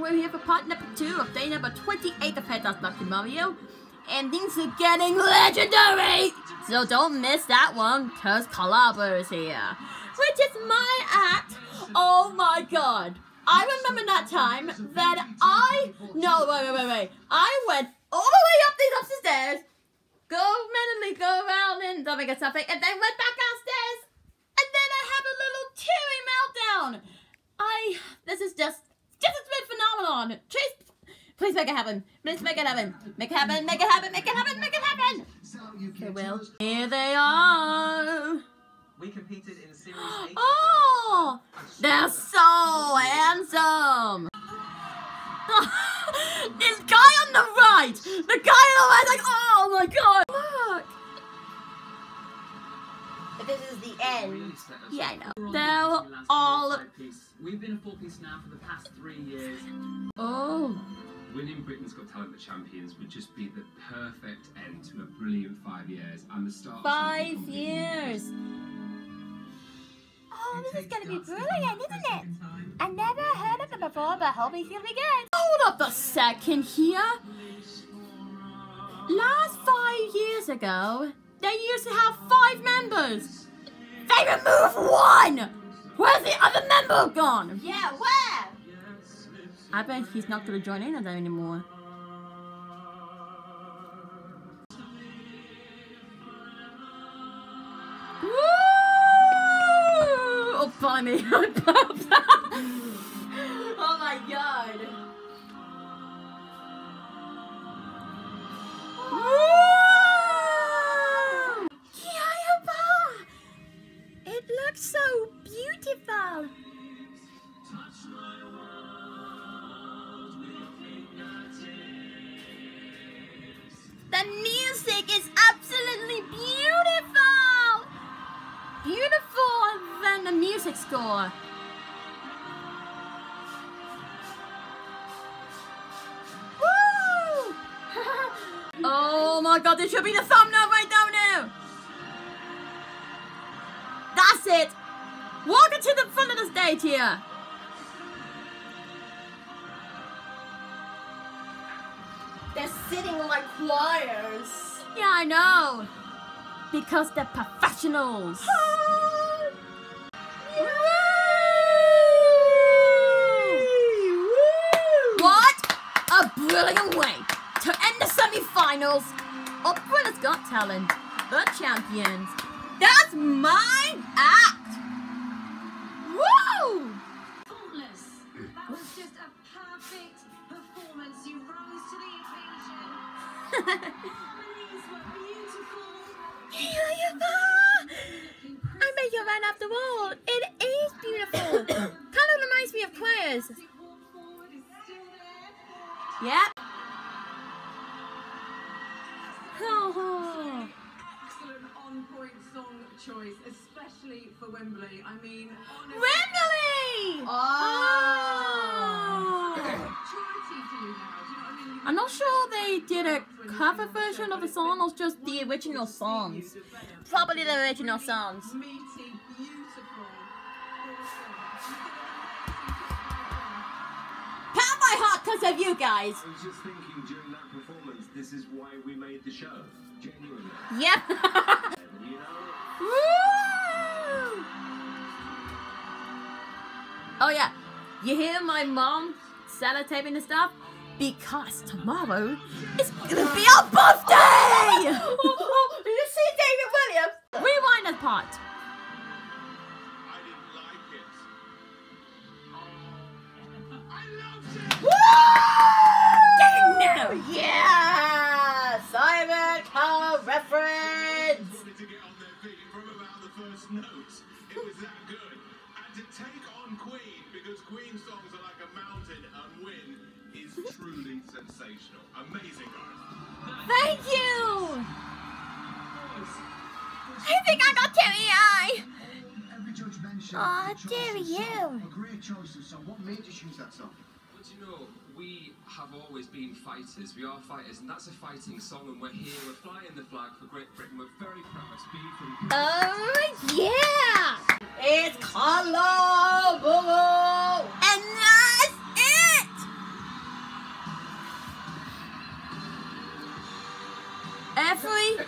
we're here for part number two of day number 28 of Head Lucky Mario. And things are getting legendary! So don't miss that one, cause Collabro is here. Which is my act. Oh my god. I remember that time that I... No, wait, wait, wait, wait. I went all the way up these up the stairs, go mentally go around and don't make something, and then went back downstairs, and then I had a little teary meltdown. I... This is just... A. Please, please make it happen. Please make it happen. Make it happen. Make it happen. Make it happen. Make it happen. Okay, Will. Here they are. We competed in Series 8. Oh, they're so handsome. this guy on the right, the guy on the right, like, oh my god, look. But this is the end. Yeah, I know. They're all. We've been a four piece now for the past three years. Britain's Got Talent the Champions would just be the perfect end to a brilliant five years and the start Five years. Oh, this is gonna be brilliant, isn't it? I never heard of it before, but hope it's gonna be good. Hold up a second here. Last five years ago, they used to have five members. They removed one. Where's the other member gone? Yeah, where? I bet he's not gonna join in on that anymore. Woo! Oh, blimey. oh The music is absolutely beautiful! Beautiful than the music score. Woo! oh my god, this should be the thumbnail right now now! That's it! Walk to the front of the stage here! They're sitting like choirs. Yeah, I know. Because they're professionals. What a brilliant way to end the semi-finals of Britain's Got Talent, the champions. That's my act. I made you run up the wall. It is beautiful. kind of reminds me of choirs. The walk forward is still there. Yep. Oh. excellent on-point song choice, especially for Wembley. I mean, honestly, Wembley! Oh. I'm not sure they did a cover version of the song or just the original songs. Probably the original songs. meaty, beautiful. Pound my heart because of you guys. I was just thinking during that performance, this is why we made the show. Genuinely. Yep. Woo! Oh yeah, you hear my mom sellotaping the stuff? Because tomorrow is gonna be our birthday! Did you see David Walliams? Rewind that part. Truly sensational. Amazing, guys. Thank you! I think I got teary eye. Every judge mentioned Aw, the choice dear you. A great choice of song. What made you choose that song? But you know, we have always been fighters. We are fighters, and that's a fighting song. And we're here. We're flying the flag for Great Britain. We're very proud to be from. Oh, yeah! It's Colorado! And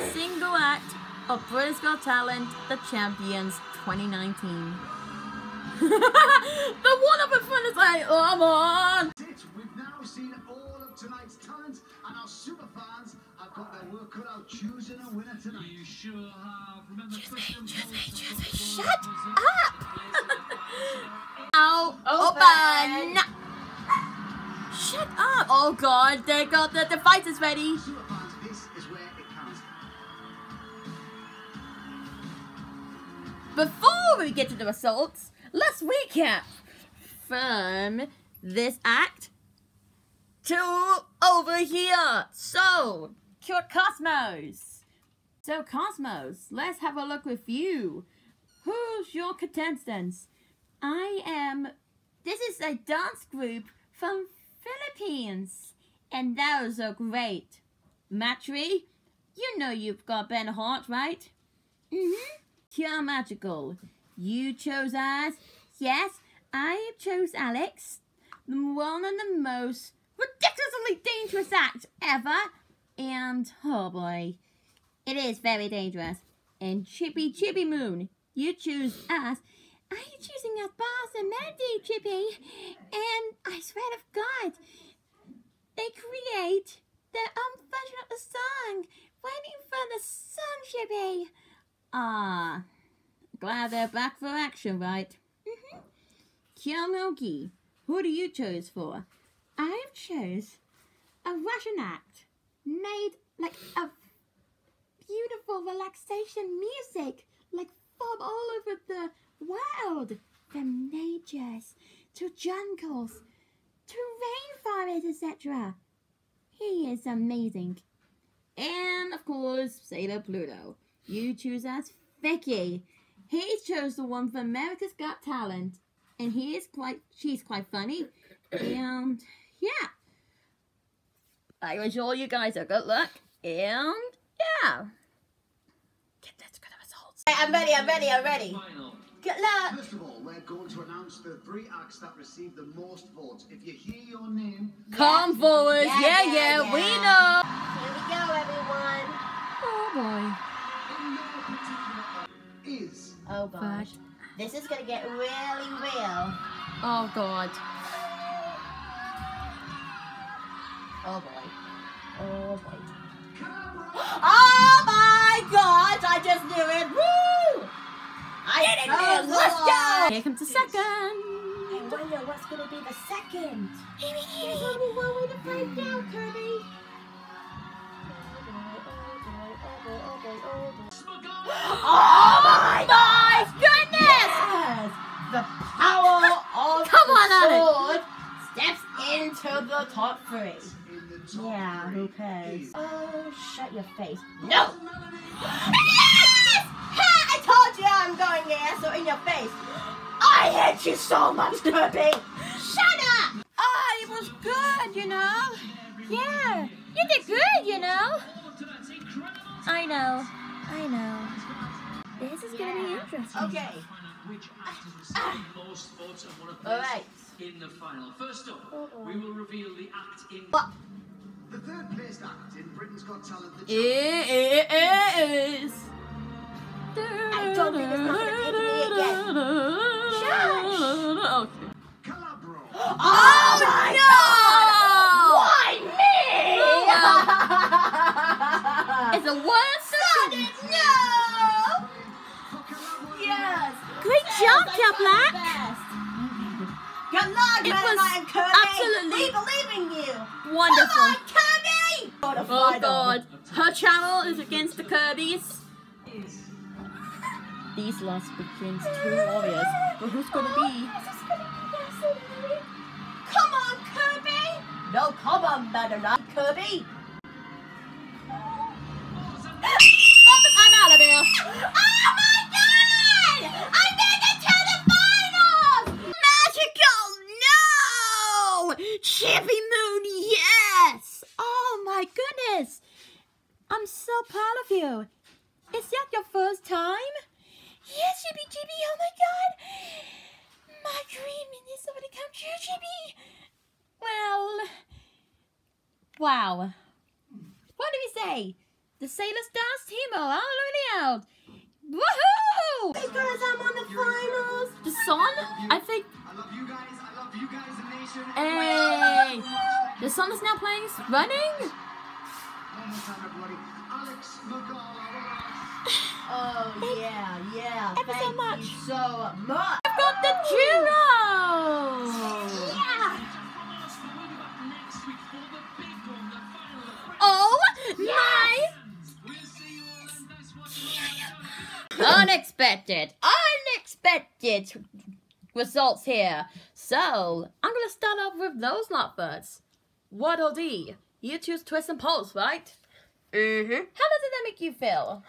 single act of British Got Talent, The Champions 2019. the one up in front is like, oh, come on! We've now seen all of tonight's talent, and our super fans have got their work cut out choosing a winner tonight. You sure have. Remember, Shut up! Ow, open! Shut up! Oh god, they got the, the fighters ready. Before we get to the results, let's recap from this act to over here. So, Kurt Cosmos. So, Cosmos, let's have a look with you. Who's your contestants? I am. This is a dance group from Philippines, and was so great. Matri, you know you've got Ben Hart, right? Mm-hmm. Pure magical. You chose us. Yes, I chose Alex. The one and the most ridiculously dangerous act ever. And oh boy, it is very dangerous. And Chibi Chibi Moon, you choose us. I'm choosing us Boss and Mandy, Chibi. And I swear to God, they create their own version of the song. Waiting for the sun, Chibi. Ah, glad they're back for action, right? Mm-hmm. Kyonogi, who do you choose for? I've chose a Russian act made like a beautiful relaxation music, like from all over the world, from natures to jungles to rainforests, etc. He is amazing. And of course, Sailor Pluto. You choose as Vicky. He chose the one from America's Got Talent, and he is quite. She's quite funny, and yeah. I wish all you guys a good luck, and yeah. Get let's get the results. I'm ready. I'm ready. I'm ready. Good luck. First of all, we're going to announce the three acts that received the most votes. If you hear your name, Come forward. Yeah, Yeah, yeah, yeah, yeah. we know. Oh gosh. This is gonna get really real. Oh god. Oh boy. Oh boy. Oh my god! I just knew it. Woo! I Get in Oh, let's go. Here comes the second. I wonder what's gonna be the second. There's only one way to find out, Yeah, three who cares? is- Oh, shut your face. No. Yes! Ha! I told you I'm going there, so in your face. I hate you so much, Kirby. Shut up! Oh, it was good, you know. Yeah, you did good, you know. I know. I know. This is gonna be interesting. Okay. Which act has received the ah, most ah. votes and one of All right. in the final. First up, we will reveal the act in. The third placed act in Britain's Got Talent, the It is. I don't think it's not gonna take me again. Shush. Okay. Collabro. Oh, my no! Why me? It's a one second. no! For Collabro. Yes. Great job, Yes, I Cat tried Black. my best. Good luck, It was and Kirby. absolutely We believe in you. Wonderful. Come on, Kirby! Oh god. Her channel is against the Kirby's. These last begins two warriors. But who's gonna be? Oh, come on, Kirby! No, come on, better not, Kirby! Oh. I'm out of here. Proud of you. Is that your first time? Yes, Chibi Chibi, oh my god! My dream is already come true, Chibi! Well, wow. What do we say? the Sailor Stars team are already out. Woohoo! Because I'm on the finals. The sun, I think. I love you guys. I love you guys, the nation. Hey, the song is now playing, running. One more time, everybody. Alex McCall. Oh yeah, yeah. Ever so Thank much. you so much. I've got the Juno. Yeah. next week for the big one, the final of Britain. Oh my! We'll see you all in this one. Unexpected, unexpected results here. So I'm gonna start off with those lot first. Waddle Dee, you choose twist and pulse, right? Mm-hmm. How does that make you feel?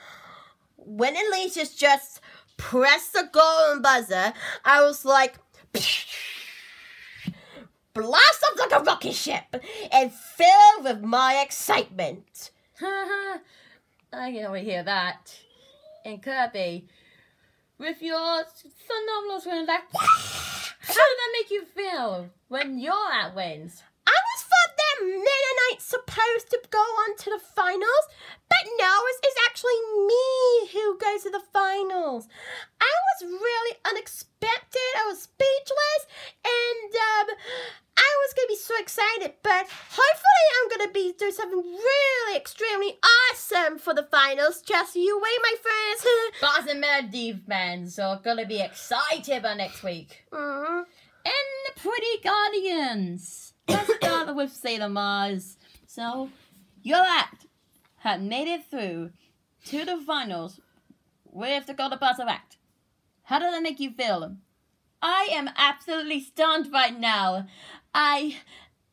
When Alesha's just pressed the golden buzzer, I was like, blast off like a rocket ship and filled with my excitement. I can only hear that. And Kirby, with your phenomenal swing, like, how does that make you feel when you're at wins? I always thought that Mennonite's supposed to go on to the finals, but no, it's, it's actually me who goes to the finals. I was really unexpected. I was speechless, and um, I was gonna be so excited. But hopefully, I'm gonna be doing something really extremely awesome for the finals. Just you wait, my friends. Bars and Melody fans are gonna be excited about next week. Mhm. And the Pretty Guardians. Let's start with Sailor Mars. So, your act had made it through to the finals with the Golden Buzzer act. How does that make you feel? I am absolutely stunned right now. I,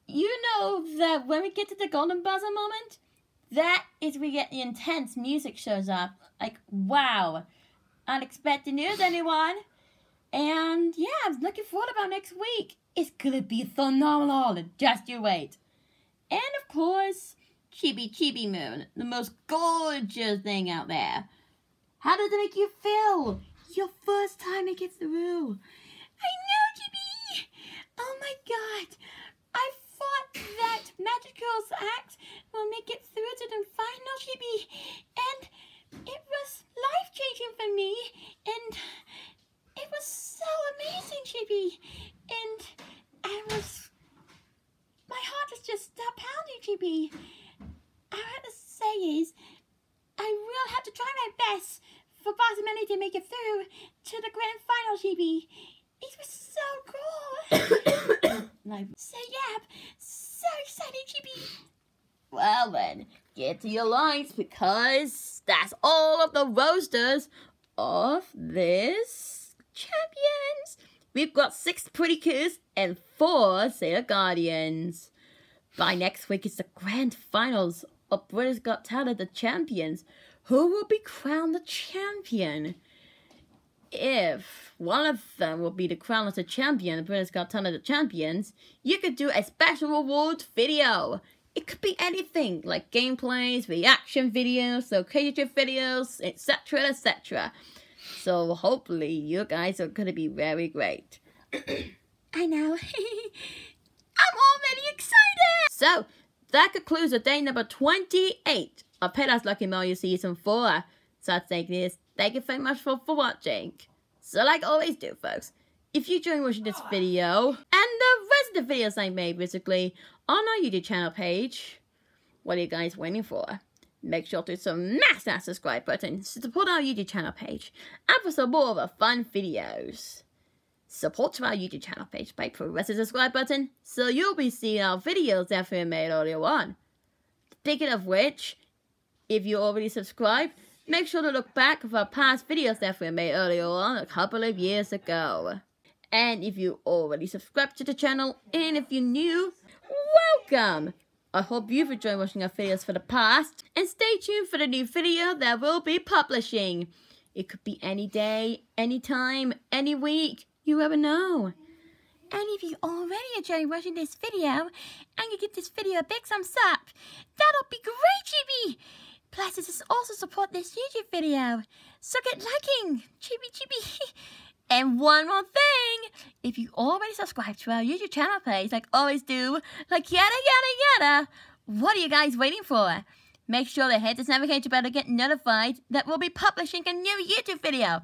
you know that when we get to the Golden Buzzer moment, that is we get the intense music shows up. Like, wow. Unexpected news, anyone? And yeah, I'm looking forward about next week. It's gonna be phenomenal. Just you wait. And of course, Chibi Chibi Moon, the most gorgeous thing out there. How does it make you feel? Your first time make it through. I know, Chibi. Oh my god. I thought that Magical's act will make it through to the final, Chibi. And it was life changing for me. And it was so amazing, Chibi. And I was. My heart was just stopped pounding, GB. All I have to say is, I will have to try my best for Barsamani to make it through to the grand final, GB. It was so cool. so yeah, so excited, GB. Well then, get to your lines because that's all of the rosters of this champions. We've got six pretty kids and four Sailor Guardians. By next week, it's the grand finals of British Got Talent, the champions. Who will be crowned the champion? If one of them will be the crown as the champion, British Got Talent, the champions, you could do a special awards video. It could be anything like gameplays, reaction videos, location videos, etc. etc. So hopefully you guys are gonna be very great. I know. I'm already excited! So that concludes the day number 28 of Petas Lucky Mario Season 4. So I think this. Thank you very much for, for watching. So like always do folks, if you enjoyed watching this video, and the rest of the videos I made basically, on our YouTube channel page, what are you guys waiting for? Make sure to smash that subscribe button to support our YouTube channel page and for some more of our fun videos. Support to our YouTube channel page by pressing the subscribe button so you'll be seeing our videos that we made earlier on. Speaking of which, if you already subscribed, make sure to look back of our past videos that we made earlier on a couple of years ago. And if you already subscribed to the channel, and if you're new, welcome! I hope you've enjoyed watching our videos for the past, and stay tuned for the new video that we'll be publishing. It could be any day, any time, any week, you never know. And if you already enjoy watching this video, and you give this video a big thumbs up, that'll be great, Chibi! Plus, this is also support this YouTube video, so get liking, Chibi Chibi! And one more thing, if you already subscribed to our YouTube channel page, like always do, like yada yada yada, what are you guys waiting for? make sure to hit this notification bell to get notified that we'll be publishing a new YouTube video.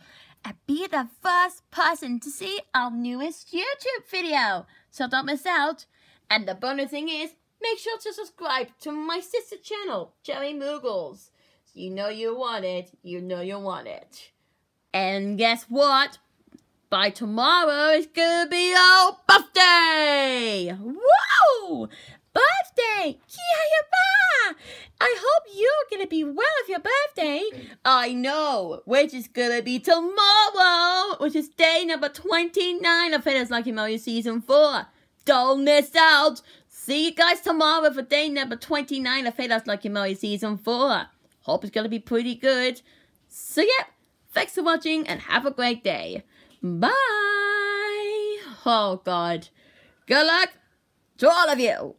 And be the first person to see our newest YouTube video. So don't miss out. And the bonus thing is, make sure to subscribe to my sister channel, Jerry Moogles. You know you want it. You know you want it. And guess what? By tomorrow, it's gonna be our birthday! Whoa! Birthday! Yeah, I hope you're gonna be well your birthday. I know, which is gonna be tomorrow, which is day number 29 of Fitness Lucky Mario Season 4. Don't miss out! See you guys tomorrow for day number 29 of Fitness Lucky Mario Season 4. Hope it's gonna be pretty good. So yeah, thanks for watching and have a great day. Bye. Oh God. Good luck to all of you.